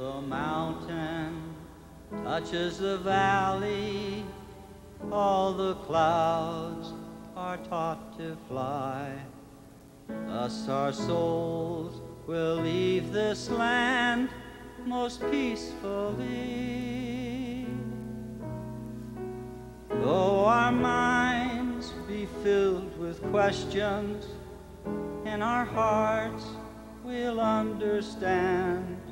the mountain touches the valley, all the clouds are taught to fly. Thus our souls will leave this land most peacefully. Though our minds be filled with questions, in our hearts we'll understand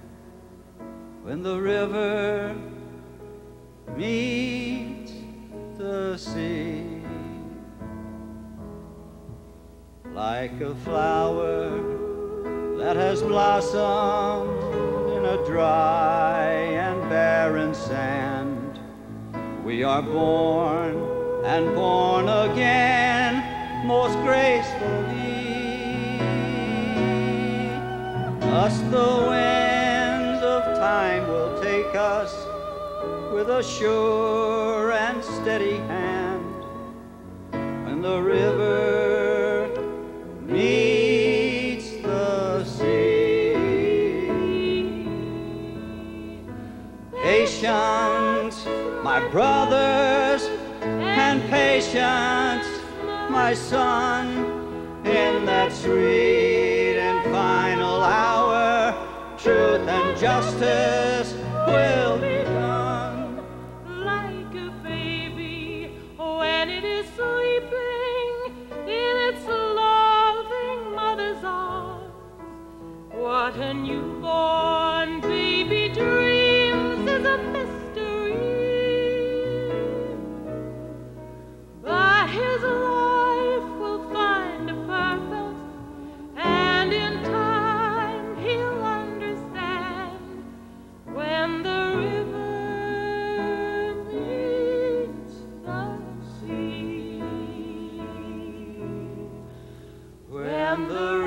when the river meets the sea. Like a flower that has blossomed in a dry and barren sand, we are born and born again most gracefully. Thus the will take us with a sure and steady hand when the river meets the sea. Patience, my brothers, and patience, my son, in that sweet and final hour, truth and justice What a newborn baby dreams is a mystery. But his life will find a purpose, and in time he'll understand when the river meets the sea. When the